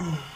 Ugh.